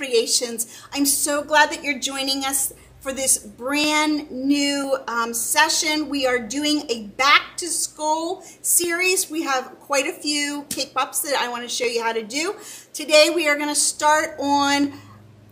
Creations. I'm so glad that you're joining us for this brand new um, session. We are doing a back to school series. We have quite a few cake pops that I want to show you how to do. Today we are going to start on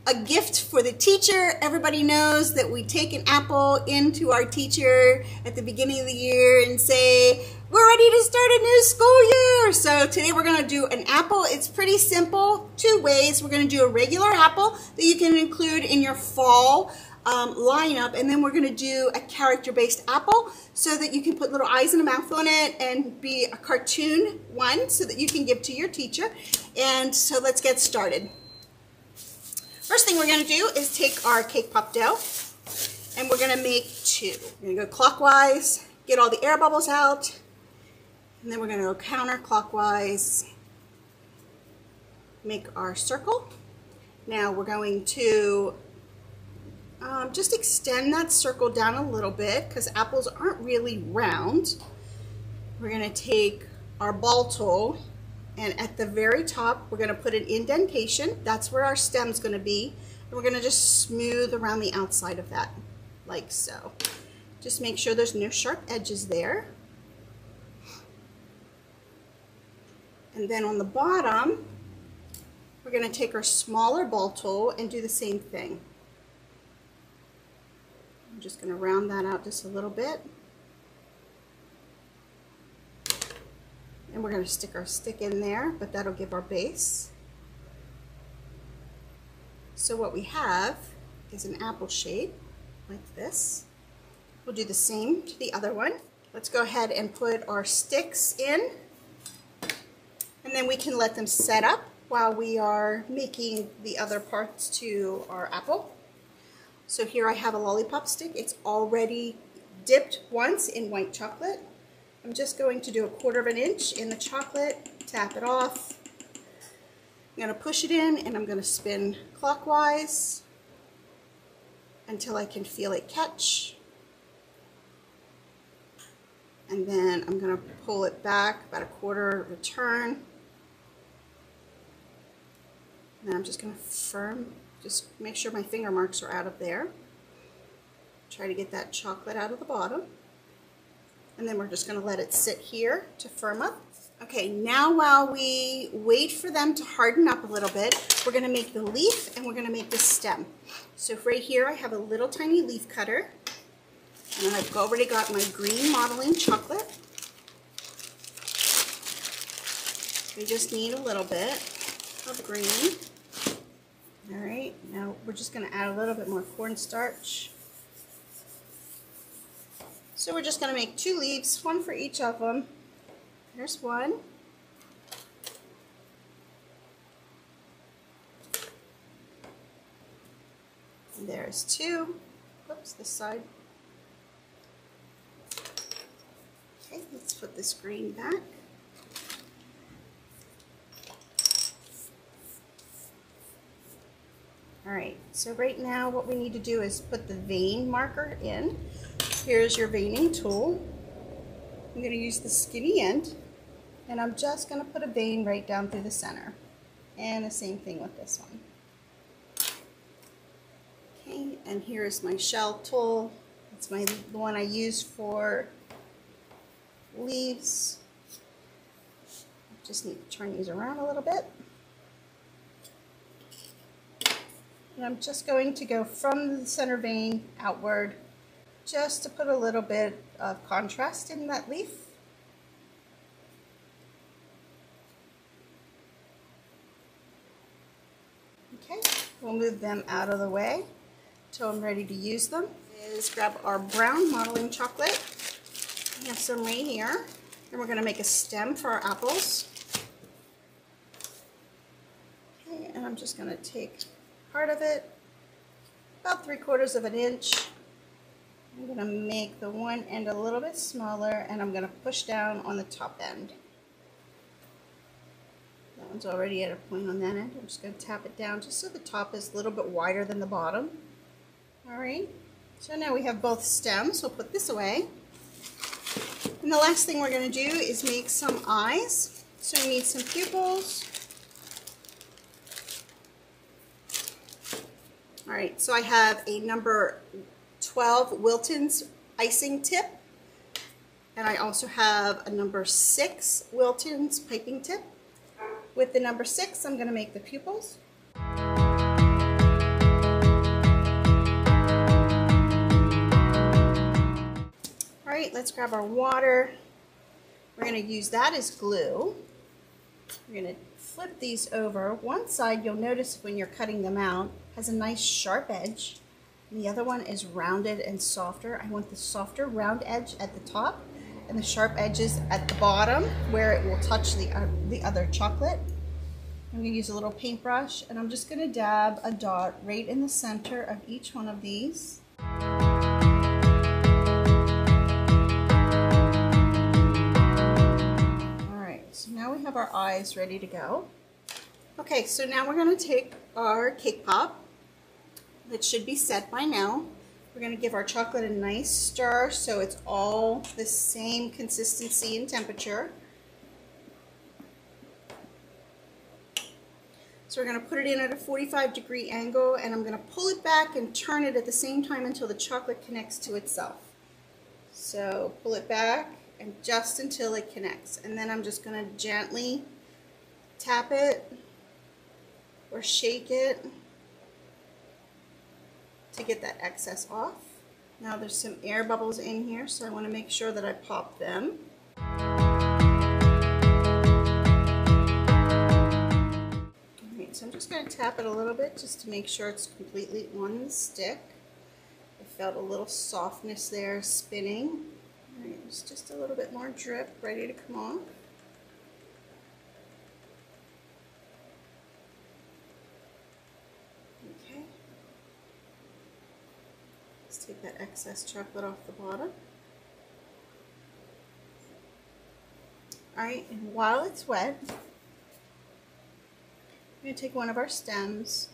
a gift for the teacher. Everybody knows that we take an apple into our teacher at the beginning of the year and say, we're ready to start a new school year. So today we're gonna do an apple. It's pretty simple, two ways. We're gonna do a regular apple that you can include in your fall um, lineup. And then we're gonna do a character-based apple so that you can put little eyes and a mouth on it and be a cartoon one so that you can give to your teacher. And so let's get started. First thing we're gonna do is take our cake pop dough and we're gonna make two. We're gonna go clockwise, get all the air bubbles out, and then we're gonna go counterclockwise, make our circle. Now we're going to um, just extend that circle down a little bit because apples aren't really round. We're gonna take our ball tool and at the very top, we're gonna put an indentation. That's where our stem's gonna be. And we're gonna just smooth around the outside of that, like so. Just make sure there's no sharp edges there. And then on the bottom, we're gonna take our smaller ball tool and do the same thing. I'm just gonna round that out just a little bit. And we're going to stick our stick in there, but that'll give our base. So what we have is an apple shape like this. We'll do the same to the other one. Let's go ahead and put our sticks in. And then we can let them set up while we are making the other parts to our apple. So here I have a lollipop stick. It's already dipped once in white chocolate. I'm just going to do a quarter of an inch in the chocolate, tap it off. I'm going to push it in and I'm going to spin clockwise until I can feel it catch. And then I'm going to pull it back about a quarter return. And I'm just going to firm, just make sure my finger marks are out of there. Try to get that chocolate out of the bottom. And then we're just gonna let it sit here to firm up. Okay, now while we wait for them to harden up a little bit, we're gonna make the leaf and we're gonna make the stem. So right here, I have a little tiny leaf cutter. And I've already got my green modeling chocolate. We just need a little bit of green. All right, now we're just gonna add a little bit more cornstarch. So we're just going to make two leaves, one for each of them. There's one. And there's two. Oops, this side. Okay, let's put this green back. All right, so right now what we need to do is put the vein marker in. Here's your veining tool. I'm going to use the skinny end and I'm just going to put a vein right down through the center. And the same thing with this one. Okay, and here's my shell tool. It's my the one I use for leaves. Just need to turn these around a little bit. And I'm just going to go from the center vein outward just to put a little bit of contrast in that leaf. Okay, we'll move them out of the way until I'm ready to use them. Is grab our brown modeling chocolate. We have some right here. And we're going to make a stem for our apples. Okay, and I'm just going to take part of it, about three quarters of an inch, I'm going to make the one end a little bit smaller and I'm going to push down on the top end. That one's already at a point on that end. I'm just going to tap it down just so the top is a little bit wider than the bottom. Alright, so now we have both stems. We'll put this away. And the last thing we're going to do is make some eyes. So we need some pupils. All right, so I have a number 12 Wilton's icing tip. And I also have a number six Wilton's piping tip. With the number six, I'm gonna make the pupils. All right, let's grab our water. We're gonna use that as glue. We're gonna flip these over. One side, you'll notice when you're cutting them out, has a nice sharp edge. And the other one is rounded and softer. I want the softer round edge at the top and the sharp edges at the bottom where it will touch the, uh, the other chocolate. I'm gonna use a little paintbrush and I'm just gonna dab a dot right in the center of each one of these. Have our eyes ready to go. Okay, so now we're going to take our cake pop that should be set by now. We're going to give our chocolate a nice stir so it's all the same consistency and temperature. So we're going to put it in at a 45 degree angle and I'm going to pull it back and turn it at the same time until the chocolate connects to itself. So pull it back and just until it connects. And then I'm just going to gently tap it or shake it to get that excess off. Now there's some air bubbles in here, so I want to make sure that I pop them. Alright, so I'm just going to tap it a little bit just to make sure it's completely on the stick. I felt a little softness there spinning. There's just a little bit more drip ready to come off. Okay. Let's take that excess chocolate off the bottom. Alright, and while it's wet, I'm going to take one of our stems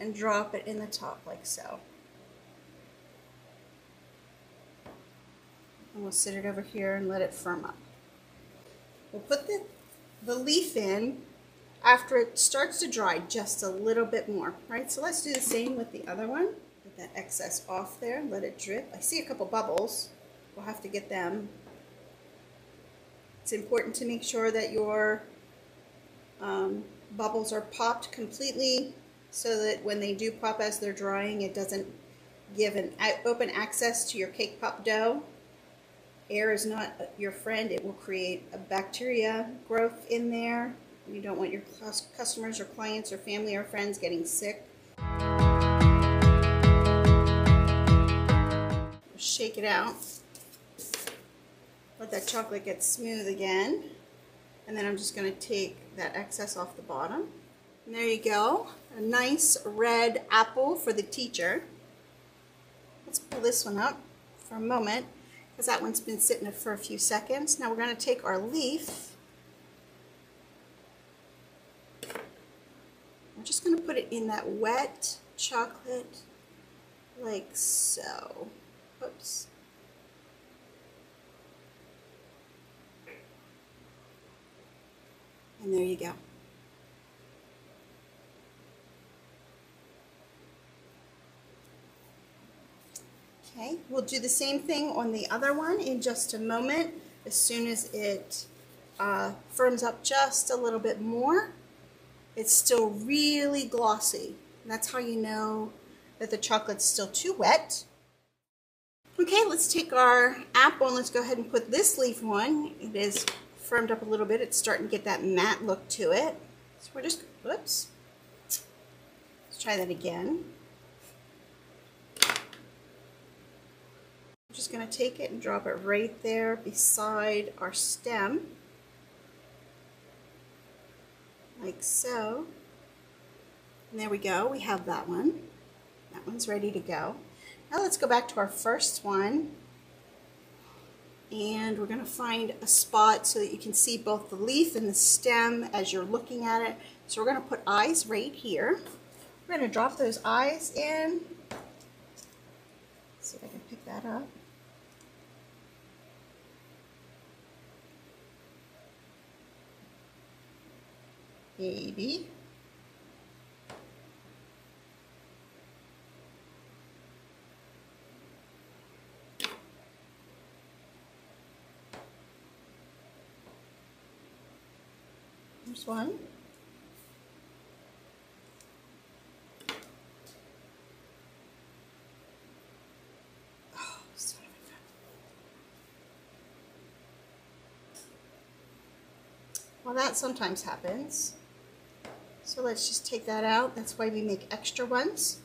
and drop it in the top like so. And we'll sit it over here and let it firm up. We'll put the, the leaf in after it starts to dry just a little bit more, right? So let's do the same with the other one. Get that excess off there, let it drip. I see a couple bubbles. We'll have to get them. It's important to make sure that your um, bubbles are popped completely so that when they do pop as they're drying, it doesn't give an open access to your cake pop dough air is not your friend. It will create a bacteria growth in there. You don't want your customers or clients or family or friends getting sick. Shake it out. Let that chocolate get smooth again. And then I'm just going to take that excess off the bottom. And there you go. A nice red apple for the teacher. Let's pull this one up for a moment because that one's been sitting for a few seconds. Now we're going to take our leaf. I'm just going to put it in that wet chocolate like so. Oops. And there you go. Okay, we'll do the same thing on the other one in just a moment. As soon as it uh, firms up just a little bit more, it's still really glossy. And that's how you know that the chocolate's still too wet. Okay, let's take our apple and let's go ahead and put this leaf on. It is firmed up a little bit. It's starting to get that matte look to it. So we're just, whoops. Let's try that again. I'm just going to take it and drop it right there beside our stem, like so. And there we go, we have that one. That one's ready to go. Now let's go back to our first one and we're going to find a spot so that you can see both the leaf and the stem as you're looking at it. So we're going to put eyes right here. We're going to drop those eyes in. Let's see if I can pick that up. baby. there's one. Oh, well, that sometimes happens. So let's just take that out. That's why we make extra ones.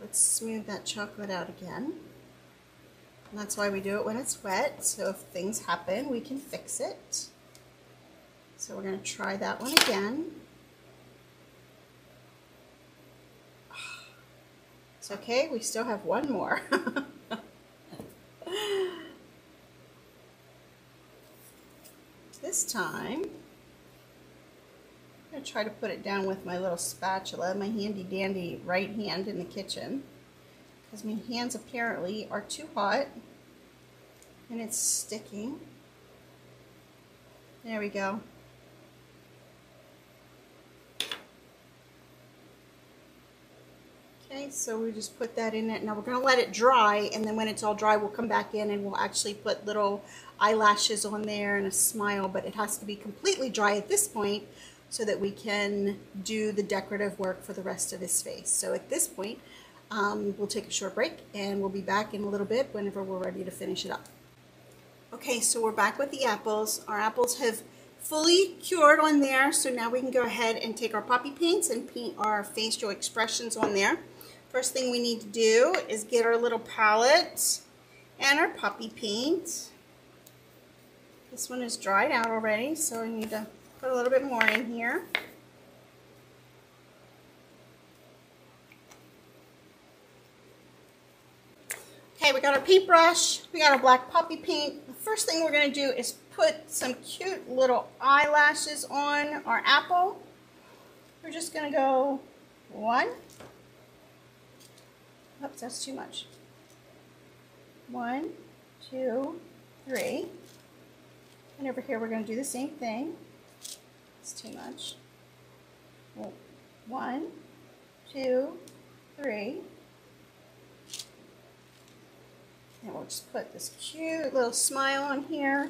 Let's smooth that chocolate out again. And that's why we do it when it's wet. So if things happen, we can fix it. So we're going to try that one again. It's okay, we still have one more. this time, I'm try to put it down with my little spatula, my handy dandy right hand in the kitchen. Because my hands apparently are too hot and it's sticking. There we go. Okay, so we just put that in it. Now we're going to let it dry, and then when it's all dry, we'll come back in and we'll actually put little eyelashes on there and a smile, but it has to be completely dry at this point so that we can do the decorative work for the rest of his face. So at this point, um, we'll take a short break and we'll be back in a little bit whenever we're ready to finish it up. Okay, so we're back with the apples. Our apples have fully cured on there, so now we can go ahead and take our poppy paints and paint our facial expressions on there. First thing we need to do is get our little palette and our poppy paint. This one is dried out already, so I need to Put a little bit more in here. Okay, we got our paintbrush, we got our black poppy paint. The first thing we're going to do is put some cute little eyelashes on our apple. We're just going to go one. Oops, that's too much. One, two, three. And over here we're going to do the same thing. Too much. Well, one, two, three. And we'll just put this cute little smile on here.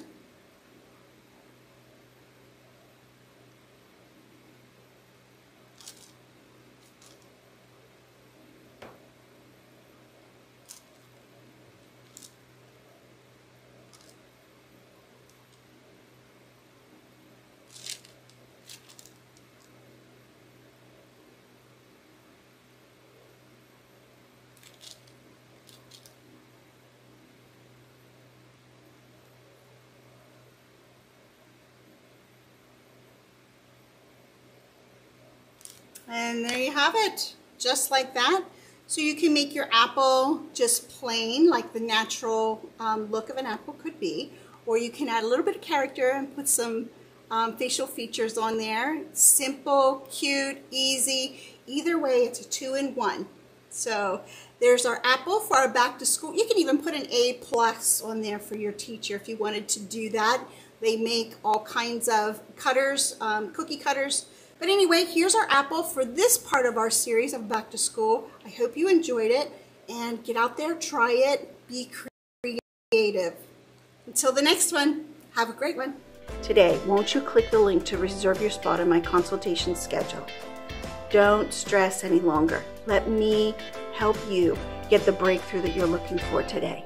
And there you have it, just like that. So you can make your apple just plain, like the natural um, look of an apple could be, or you can add a little bit of character and put some um, facial features on there. Simple, cute, easy. Either way, it's a two-in-one. So there's our apple for our back to school. You can even put an A plus on there for your teacher if you wanted to do that. They make all kinds of cutters, um, cookie cutters, but anyway, here's our apple for this part of our series of Back to School. I hope you enjoyed it and get out there, try it, be creative. Until the next one, have a great one. Today, won't you click the link to reserve your spot in my consultation schedule? Don't stress any longer. Let me help you get the breakthrough that you're looking for today.